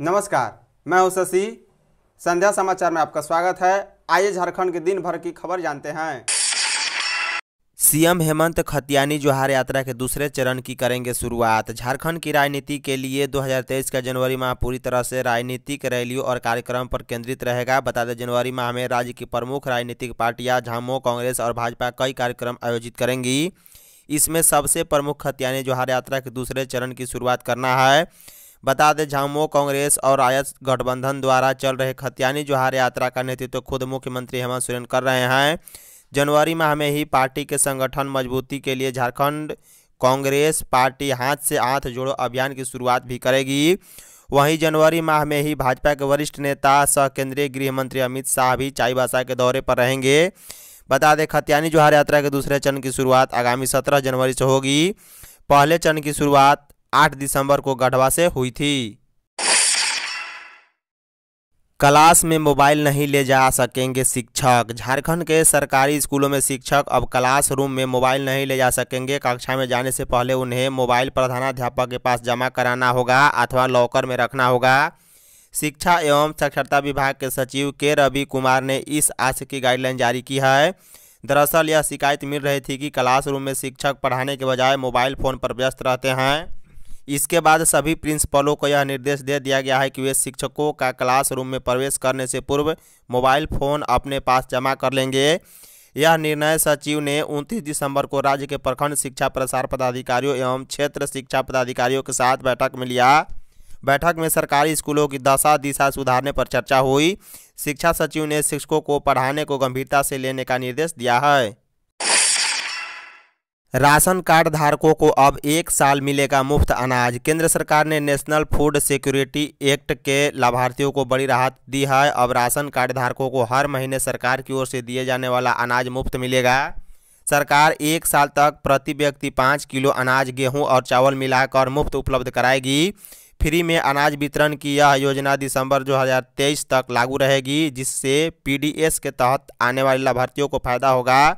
नमस्कार, मैं हूँ शशि। संध्या समाचार में आपका स्वागत है। आइए झारखंड के दिन भर की खबर जानते हैं। सीएम हेमंत खतियानी जोहार यात्रा के दूसरे चरण की करेंगे शुरुआत। झारखंड की राजनीति के लिए 2023 का जनवरी माह पूरी तरह से राजनीतिक रैलियों और कार्यक्रम पर केंद्रित रहेगा। बता दें, जनवरी माह में राज्य की प्रमुख राजनीतिक पार्टियाँ झामो कांग्रेस और भाजपा कई कार्यक्रम आयोजित करेंगी। इसमें सबसे प्रमुख खतियानी जोहार यात्रा के दूसरे चरण की शुरुआत करना है। बता दें झामो कांग्रेस और रायत गठबंधन द्वारा चल रहे खतियानी जोहार यात्रा का नेतृत्व तो खुद मुख्यमंत्री हेमंत सोरेन कर रहे हैं। जनवरी माह में ही पार्टी के संगठन मजबूती के लिए झारखंड कांग्रेस पार्टी हाथ से हाथ जोड़ो अभियान की शुरुआत भी करेगी। वहीं जनवरी माह में ही भाजपा के वरिष्ठ नेता, सह केंद्रीय गृह मंत्री अमित शाह भी चाईबासा के दौरे पर रहेंगे। बता दें, खतियानी जोहार यात्रा के दूसरे चरण की शुरुआत आगामी सत्रह जनवरी से होगी। पहले चरण की शुरुआत आठ दिसंबर को गढ़वा से हुई थी। क्लास में मोबाइल नहीं ले जा सकेंगे शिक्षक। झारखंड के सरकारी स्कूलों में शिक्षक अब क्लास रूम में मोबाइल नहीं ले जा सकेंगे। कक्षा में जाने से पहले उन्हें मोबाइल प्रधानाध्यापक के पास जमा कराना होगा अथवा लॉकर में रखना होगा। शिक्षा एवं साक्षरता विभाग के सचिव के रवि कुमार ने इस आशय की गाइडलाइन जारी की है। दरअसल, यह शिकायत मिल रही थी कि क्लासरूम में शिक्षक पढ़ाने के बजाय मोबाइल फ़ोन पर व्यस्त रहते हैं। इसके बाद सभी प्रिंसिपलों को यह निर्देश दे दिया गया है कि वे शिक्षकों का क्लासरूम में प्रवेश करने से पूर्व मोबाइल फ़ोन अपने पास जमा कर लेंगे। यह निर्णय सचिव ने 29 दिसंबर को राज्य के प्रखंड शिक्षा प्रसार पदाधिकारियों एवं क्षेत्र शिक्षा पदाधिकारियों के साथ बैठक में लिया। बैठक में सरकारी स्कूलों की दशा दिशा सुधारने पर चर्चा हुई। शिक्षा सचिव ने शिक्षकों को पढ़ाने को गंभीरता से लेने का निर्देश दिया है। राशन कार्ड धारकों को अब एक साल मिलेगा मुफ़्त अनाज। केंद्र सरकार ने नेशनल फ़ूड सिक्योरिटी एक्ट के लाभार्थियों को बड़ी राहत दी है। अब राशन कार्ड धारकों को हर महीने सरकार की ओर से दिए जाने वाला अनाज मुफ़्त मिलेगा। सरकार एक साल तक प्रति व्यक्ति पाँच किलो अनाज, गेहूँ और चावल मिलाकर मुफ़्त उपलब्ध कराएगी। फ्री में अनाज वितरण की यह योजना दिसंबर 2023 तक लागू रहेगी, जिससे पीडीएस के तहत आने वाले लाभार्थियों को फ़ायदा होगा।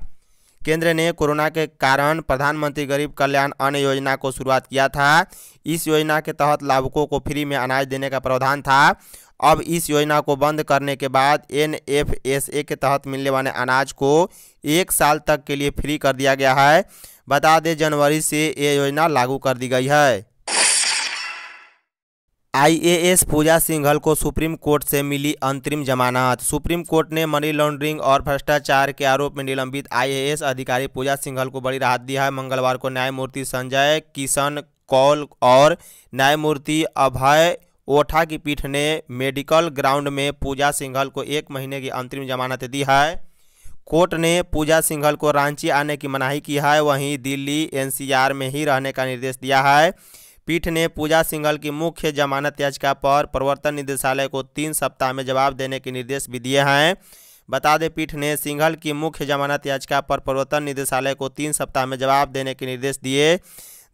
केंद्र ने कोरोना के कारण प्रधानमंत्री गरीब कल्याण अन्न योजना को शुरुआत किया था। इस योजना के तहत लाभुकों को फ्री में अनाज देने का प्रावधान था। अब इस योजना को बंद करने के बाद एनएफएसए के तहत मिलने वाले अनाज को एक साल तक के लिए फ्री कर दिया गया है। बता दें, जनवरी से ये योजना लागू कर दी गई है। आईएएस पूजा सिंघल को सुप्रीम कोर्ट से मिली अंतरिम जमानत। सुप्रीम कोर्ट ने मनी लॉन्ड्रिंग और भ्रष्टाचार के आरोप में निलंबित आईएएस अधिकारी पूजा सिंघल को बड़ी राहत दी है। मंगलवार को न्यायमूर्ति संजय किशन कौल और न्यायमूर्ति अभय ओठा की पीठ ने मेडिकल ग्राउंड में पूजा सिंघल को एक महीने की अंतरिम जमानत दी है। कोर्ट ने पूजा सिंघल को रांची आने की मनाही की है। वहीं दिल्ली एनसीआर में ही रहने का निर्देश दिया है। पीठ ने पूजा सिंघल की मुख्य जमानत याचिका पर प्रवर्तन निदेशालय को तीन सप्ताह में जवाब देने के निर्देश भी दिए हैं। बता दें, पीठ ने सिंघल की मुख्य जमानत याचिका पर प्रवर्तन निदेशालय को तीन सप्ताह में जवाब देने के निर्देश दिए।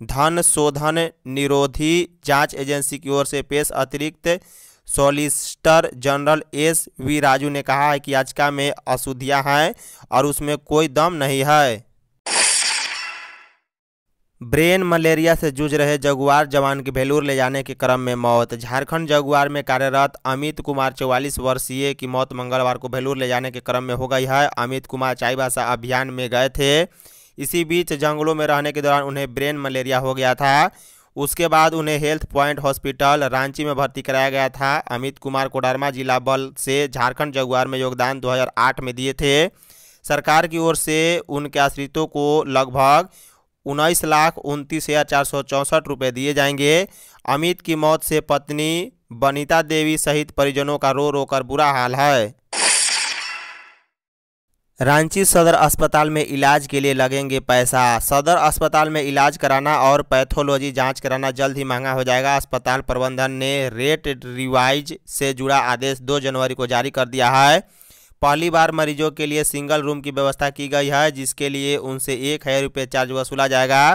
धन शोधन निरोधी जाँच एजेंसी की ओर से पेश अतिरिक्त solicitor general S V Raju ने कहा है कि याचिका में अशुद्धियाँ हैं और उसमें कोई दम नहीं है। ब्रेन मलेरिया से जूझ रहे जगुआर जवान की भेलूर ले जाने के क्रम में मौत। झारखंड जगुआर में कार्यरत अमित कुमार चौवालीस वर्षीय की मौत मंगलवार को भेलूर ले जाने के क्रम में हो गई है। अमित कुमार चाईबासा अभियान में गए थे। इसी बीच जंगलों में रहने के दौरान उन्हें ब्रेन मलेरिया हो गया था। उसके बाद उन्हें हेल्थ पॉइंट हॉस्पिटल रांची में भर्ती कराया गया था। अमित कुमार कोडरमा जिला बल से झारखंड जगुआर में योगदान 2008 में दिए थे। सरकार की ओर से उनके आश्रितों को लगभग उन्नीस लाख उनतीस हज़ार चार सौ चौंसठ रुपये दिए जाएँगे। अमित की मौत से पत्नी बनीता देवी सहित परिजनों का रो रो कर बुरा हाल है। रांची सदर अस्पताल में इलाज के लिए लगेंगे पैसा। सदर अस्पताल में इलाज कराना और पैथोलॉजी जाँच कराना जल्द ही महँगा हो जाएगा। अस्पताल प्रबंधन ने रेट रिवाइज से जुड़ा आदेश 2 जनवरी को जारी कर दिया है। पहली बार मरीजों के लिए सिंगल रूम की व्यवस्था की गई है, जिसके लिए उनसे एक हज़ार रुपये चार्ज वसूला जाएगा।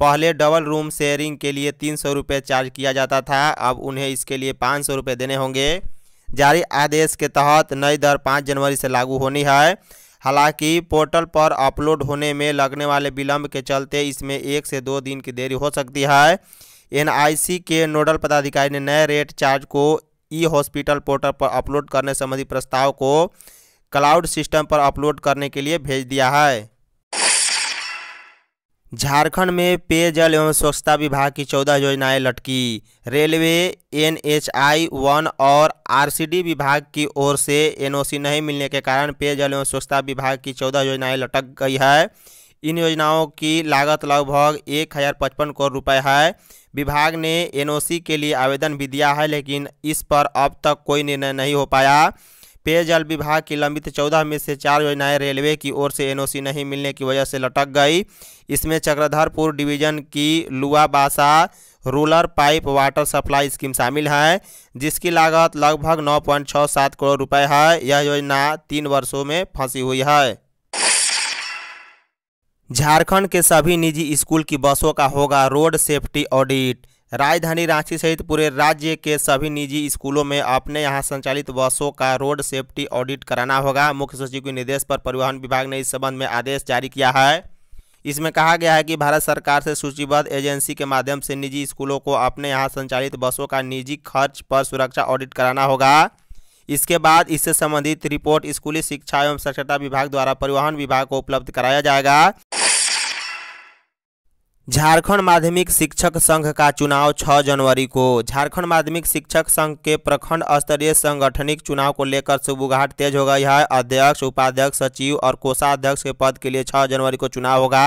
पहले डबल रूम शेयरिंग के लिए तीन सौ रुपये चार्ज किया जाता था, अब उन्हें इसके लिए पाँच सौ रुपये देने होंगे। जारी आदेश के तहत नई दर पाँच जनवरी से लागू होनी है। हालाँकि पोर्टल पर अपलोड होने में लगने वाले विलंब के चलते इसमें एक से दो दिन की देरी हो सकती है। एनआईसी के नोडल पदाधिकारी ने नए रेट चार्ज को ई हॉस्पिटल पोर्टल पर अपलोड करने संबंधी प्रस्ताव को क्लाउड सिस्टम पर अपलोड करने के लिए भेज दिया है। झारखंड में पेयजल एवं स्वच्छता विभाग की चौदह योजनाएँ लटकी। रेलवे, एनएचआई वन और आरसीडी विभाग की ओर से एनओसी नहीं मिलने के कारण पेयजल एवं स्वच्छता विभाग की चौदह योजनाएँ लटक गई है। इन योजनाओं की लागत लगभग एक हज़ार पचपन करोड़ रुपए है। विभाग ने एनओसी के लिए आवेदन भी दिया है, लेकिन इस पर अब तक कोई निर्णय नहीं हो पाया। पेयजल विभाग की लंबित चौदह में से चार योजनाएँ रेलवे की ओर से एनओसी नहीं मिलने की वजह से लटक गई। इसमें चक्रधरपुर डिवीज़न की Luabasa rural pipe water supply scheme शामिल है, जिसकी लागत लगभग नौ पॉइंट छः सात करोड़ रुपए है। यह योजना तीन वर्षों में फंसी हुई है। झारखंड के सभी निजी स्कूल की बसों का होगा रोड सेफ्टी ऑडिट। राजधानी रांची सहित पूरे राज्य के सभी निजी स्कूलों में अपने यहाँ संचालित बसों का रोड सेफ्टी ऑडिट कराना होगा। मुख्य सचिव के निर्देश पर परिवहन विभाग ने इस संबंध में आदेश जारी किया है। इसमें कहा गया है कि भारत सरकार से सूचीबद्ध एजेंसी के माध्यम से निजी स्कूलों को अपने यहाँ संचालित बसों का निजी खर्च पर सुरक्षा ऑडिट कराना होगा। इसके बाद इससे संबंधित रिपोर्ट स्कूली शिक्षा एवं साक्षरता विभाग द्वारा परिवहन विभाग को उपलब्ध कराया जाएगा। झारखंड माध्यमिक शिक्षक संघ का चुनाव 6 जनवरी को। झारखंड माध्यमिक शिक्षक संघ के प्रखंड स्तरीय संगठनिक चुनाव को लेकर सुबुघाट तेज हो गई है अध्यक्ष, उपाध्यक्ष, सचिव और कोषाध्यक्ष के पद के लिए 6 जनवरी को चुनाव होगा।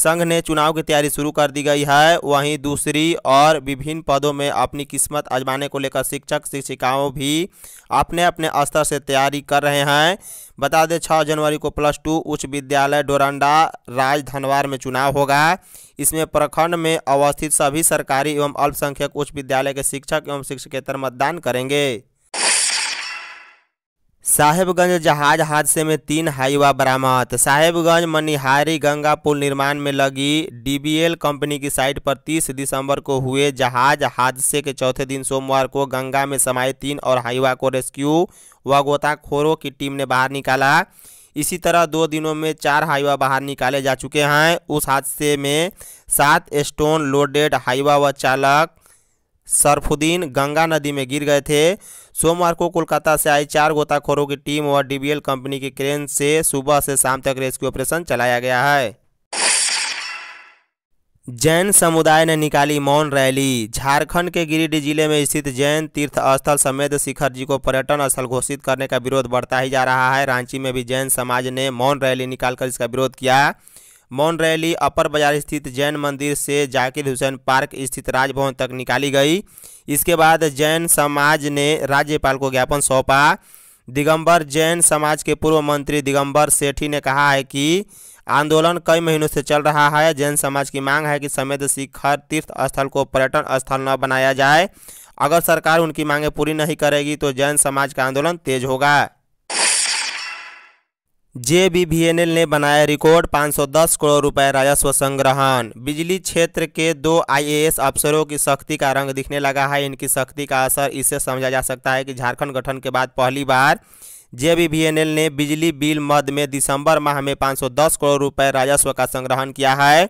संघ ने चुनाव की तैयारी शुरू कर दी गई है। वहीं दूसरी और विभिन्न पदों में अपनी किस्मत आजमाने को लेकर शिक्षक, शिक्षिकाओं भी अपने अपने स्तर से तैयारी कर रहे हैं। बता दें छः जनवरी को प्लस टू उच्च विद्यालय डोरंडा राज धनवार में चुनाव होगा। इसमें प्रखंड में अवस्थित सभी सरकारी एवं अल्पसंख्यक उच्च विद्यालय के शिक्षक एवं शिक्षकेतर मतदान करेंगे। साहेबगंज जहाज़ हादसे में तीन हाईवा बरामद। साहेबगंज मनिहारी गंगा पुल निर्माण में लगी डीबीएल कंपनी की साइट पर 30 दिसंबर को हुए जहाज़ हादसे के चौथे दिन सोमवार को गंगा में समाये तीन और हाईवा को रेस्क्यू व गोताखोरों की टीम ने बाहर निकाला। इसी तरह दो दिनों में चार हाईवा बाहर निकाले जा चुके हैं। उस हादसे में सात स्टोन लोडेड हाईवा व चालक सरफुद्दीन गंगा नदी में गिर गए थे। सोमवार को कोलकाता से आई चार गोताखोरों की टीम और डीबीएल कंपनी की क्रेन से सुबह से शाम तक रेस्क्यू ऑपरेशन चलाया गया है। जैन समुदाय ने निकाली मौन रैली। झारखंड के गिरिडीह ज़िले में स्थित जैन तीर्थ स्थल समेत शिखर जी को पर्यटन स्थल घोषित करने का विरोध बढ़ता ही जा रहा है। रांची में भी जैन समाज ने मौन रैली निकालकर इसका विरोध किया। मौन रैली अपर बाज़ार स्थित जैन मंदिर से जाकिर हुसैन पार्क स्थित राजभवन तक निकाली गई। इसके बाद जैन समाज ने राज्यपाल को ज्ञापन सौंपा। दिगंबर जैन समाज के पूर्व मंत्री दिगंबर सेठी ने कहा है कि आंदोलन कई महीनों से चल रहा है। जैन समाज की मांग है कि समेत शिखर तीर्थ स्थल को पर्यटन स्थल न बनाया जाए। अगर सरकार उनकी मांगें पूरी नहीं करेगी तो जैन समाज का आंदोलन तेज होगा। जेबीवीएनएल ने बनाया रिकॉर्ड 510 करोड़ रुपए राजस्व संग्रहण। बिजली क्षेत्र के दो आईएएस अफसरों की सख्ती का रंग दिखने लगा है। इनकी सख्ती का असर इससे समझा जा सकता है कि झारखंड गठन के बाद पहली बार जेबीवीएनएल ने बिजली बिल मद में दिसंबर माह में 510 करोड़ रुपए राजस्व का संग्रहण किया है।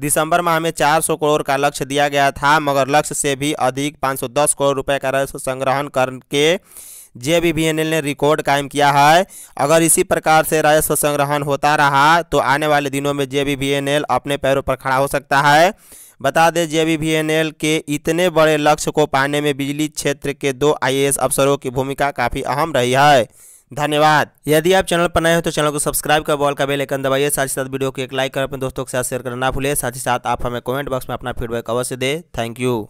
दिसंबर माह में 400 करोड़ का लक्ष्य दिया गया था, मगर लक्ष्य से भी अधिक 510 करोड़ रुपए का राजस्व संग्रहण करके जेबीवीएनएल ने रिकॉर्ड कायम किया है। अगर इसी प्रकार से राजस्व संग्रहण होता रहा तो आने वाले दिनों में जेबीवीएनएल अपने पैरों पर खड़ा हो सकता है। बता दें जेबीवीएनएल के इतने बड़े लक्ष्य को पाने में बिजली क्षेत्र के दो आईएएस अफसरों की भूमिका काफ़ी अहम रही है। धन्यवाद। यदि आप चैनल पर नए हो तो चैनल को सब्सक्राइब कर बॉल का बेल आइकन दबाइए। साथ ही साथ वीडियो को एक लाइक कर अपने दोस्तों के साथ शेयर करना ना भूलिए। साथ ही साथ आप हमें कमेंट बॉक्स में अपना फीडबैक अवश्य दें। Thank you.